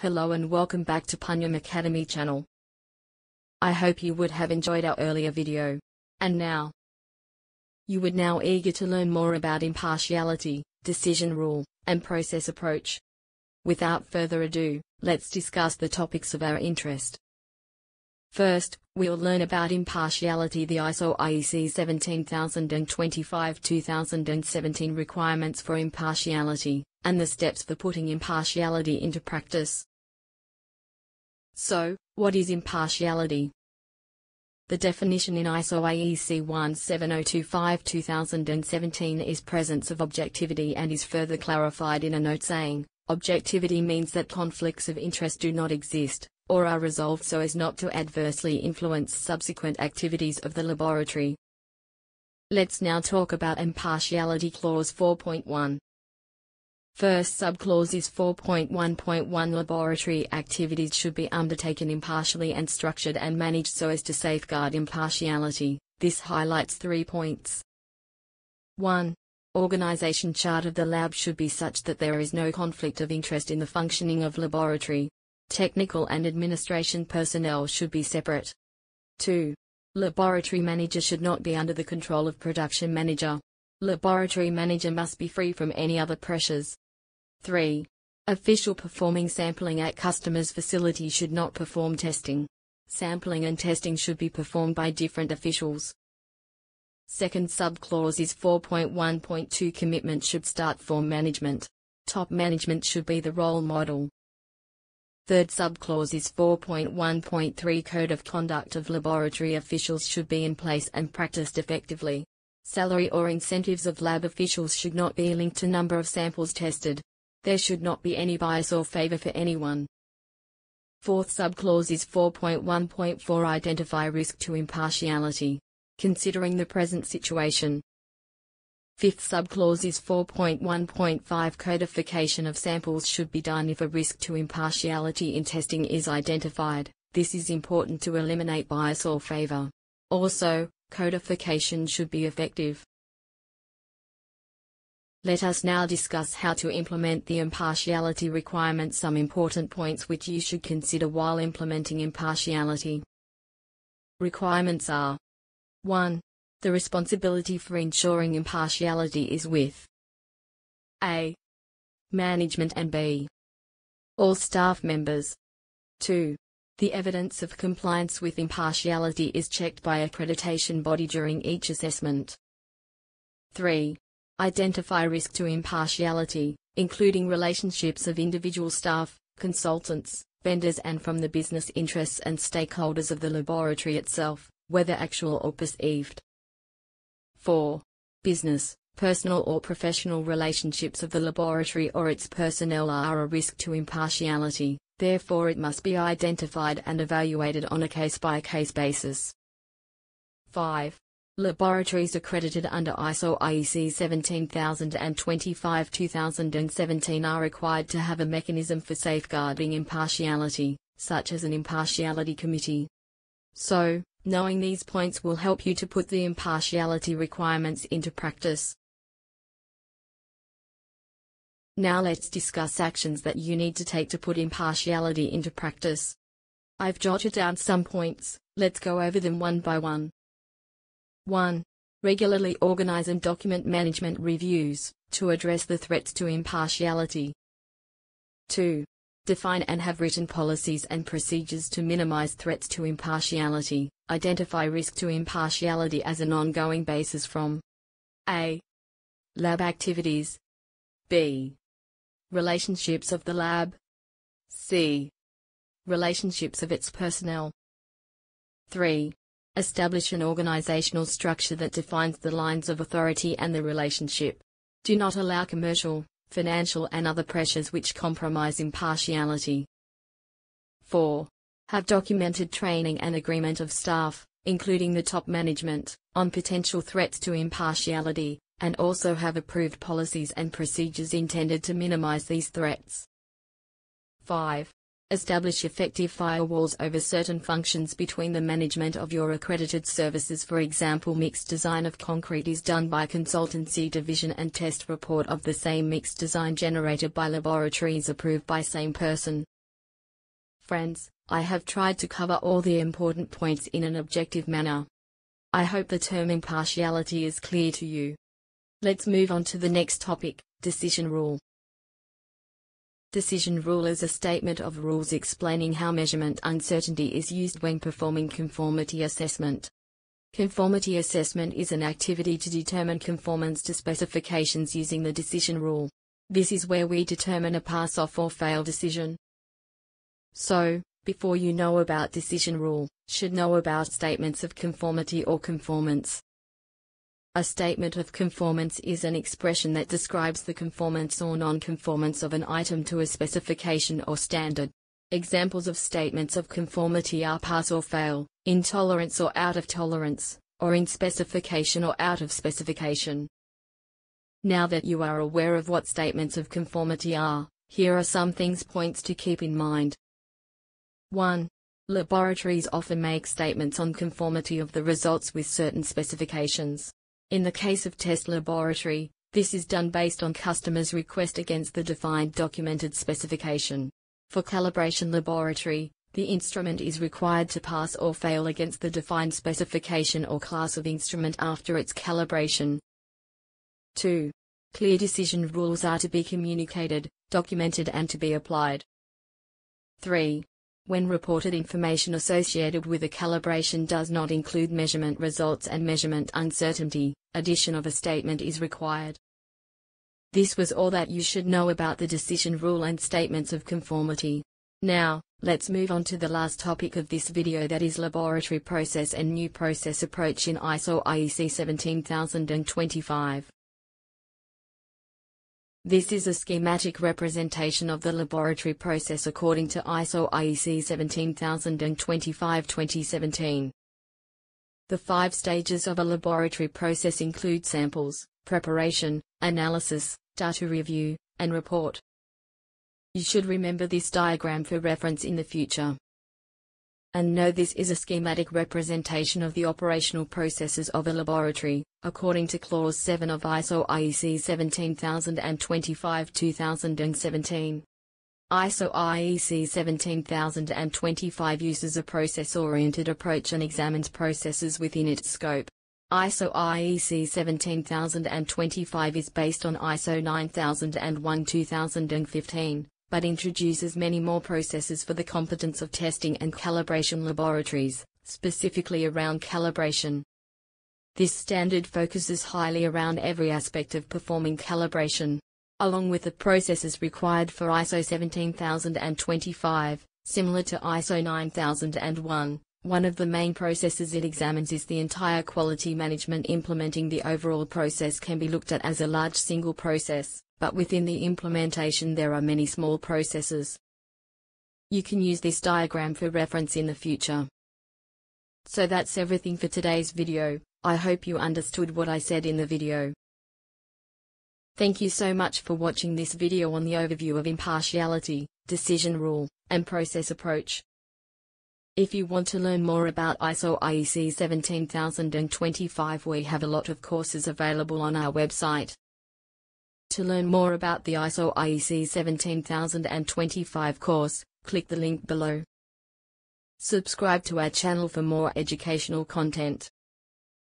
Hello and welcome back to Punyam Academy channel. I hope you would have enjoyed our earlier video. And now, you would now eager to learn more about impartiality, decision rule, and process approach. Without further ado, let's discuss the topics of our interest. First, we'll learn about impartiality the ISO IEC 17025-2017 requirements for impartiality, and the steps for putting impartiality into practice. So, what is impartiality? The definition in ISO IEC 17025-2017 is presence of objectivity and is further clarified in a note saying, objectivity means that conflicts of interest do not exist, or are resolved so as not to adversely influence subsequent activities of the laboratory. Let's now talk about Impartiality Clause 4.1. First subclause is 4.1.1 Laboratory activities should be undertaken impartially and structured and managed so as to safeguard impartiality. This highlights three points. 1. Organization chart of the lab should be such that there is no conflict of interest in the functioning of laboratory. Technical and administration personnel should be separate. 2. Laboratory manager should not be under the control of production manager. Laboratory manager must be free from any other pressures. 3. Official performing sampling at customer's facility should not perform testing. Sampling and testing should be performed by different officials. Second subclause is 4.1.2 Commitment should start from management. Top management should be the role model. Third subclause is 4.1.3 Code of Conduct of Laboratory Officials should be in place and practiced effectively. Salary or incentives of lab officials should not be linked to number of samples tested. There should not be any bias or favor for anyone. Fourth subclause is 4.1.4 Identify risk to impartiality. Considering the present situation, Fifth subclause is 4.1.5 Codification of samples should be done if a risk to impartiality in testing is identified. This is important to eliminate bias or favor. Also, codification should be effective. Let us now discuss how to implement the impartiality requirements some important points which you should consider while implementing impartiality. Requirements are 1. The responsibility for ensuring impartiality is with A. Management and B. All staff members. 2. The evidence of compliance with impartiality is checked by accreditation body during each assessment. 3. Identify risk to impartiality, including relationships of individual staff, consultants, vendors and from the business interests and stakeholders of the laboratory itself, whether actual or perceived. 4. Business, personal or professional relationships of the laboratory or its personnel are a risk to impartiality, therefore it must be identified and evaluated on a case-by-case basis. 5. Laboratories accredited under ISO IEC 17025-2017 are required to have a mechanism for safeguarding impartiality, such as an impartiality committee. So, Knowing these points will help you to put the impartiality requirements into practice. Now let's discuss actions that you need to take to put impartiality into practice. I've jotted down some points, let's go over them one by one. 1. Regularly organize and document management reviews to address the threats to impartiality. 2. Define and have written policies and procedures to minimize threats to impartiality. Identify risk to impartiality as an ongoing basis from A. Lab activities B. Relationships of the lab C. Relationships of its personnel 3. Establish an organizational structure that defines the lines of authority and the relationship. Do not allow commercial, financial and other pressures which compromise impartiality. 4. Have documented training and agreement of staff, including the top management, on potential threats to impartiality, and also have approved policies and procedures intended to minimize these threats. 5. Establish effective firewalls over certain functions between the management of your accredited services for example mixed design of concrete is done by consultancy division and test report of the same mixed design generated by laboratories approved by same person. Friends, I have tried to cover all the important points in an objective manner. I hope the term impartiality is clear to you. Let's move on to the next topic, decision rule. Decision rule is a statement of rules explaining how measurement uncertainty is used when performing conformity assessment. Conformity assessment is an activity to determine conformance to specifications using the decision rule. This is where we determine a pass off or fail decision. So, before you know about decision rule, should know about statements of conformity or conformance. A statement of conformance is an expression that describes the conformance or non-conformance of an item to a specification or standard. Examples of statements of conformity are pass or fail, in tolerance or out of tolerance, or in specification or out of specification. Now that you are aware of what statements of conformity are, here are some things points to keep in mind. 1. Laboratories often make statements on conformity of the results with certain specifications. In the case of test laboratory, this is done based on customer's request against the defined documented specification. For calibration laboratory, the instrument is required to pass or fail against the defined specification or class of instrument after its calibration. 2. Clear decision rules are to be communicated, documented and to be applied. 3. When reported information associated with a calibration does not include measurement results and measurement uncertainty, addition of a statement is required. This was all that you should know about the decision rule and statements of conformity. Now, let's move on to the last topic of this video that is laboratory process and new process approach in ISO IEC 17025. This is a schematic representation of the laboratory process according to ISO IEC 17025-2017. The five stages of a laboratory process include samples, preparation, analysis, data review, and report. You should remember this diagram for reference in the future. And know this is a schematic representation of the operational processes of a laboratory, according to Clause 7 of ISO IEC 17025-2017. ISO IEC 17025 uses a process-oriented approach and examines processes within its scope. ISO IEC 17025 is based on ISO 9001 2015, but introduces many more processes for the competence of testing and calibration laboratories, specifically around calibration. This standard focuses highly around every aspect of performing calibration, along with the processes required for ISO 17025, similar to ISO 9001. One of the main processes it examines is the entire quality management implementing the overall process can be looked at as a large single process, but within the implementation there are many small processes. You can use this diagram for reference in the future. So that's everything for today's video, I hope you understood what I said in the video. Thank you so much for watching this video on the overview of impartiality, decision rule, and process approach. If you want to learn more about ISO IEC 17025 we have a lot of courses available on our website. To learn more about the ISO IEC 17025 course, click the link below. Subscribe to our channel for more educational content.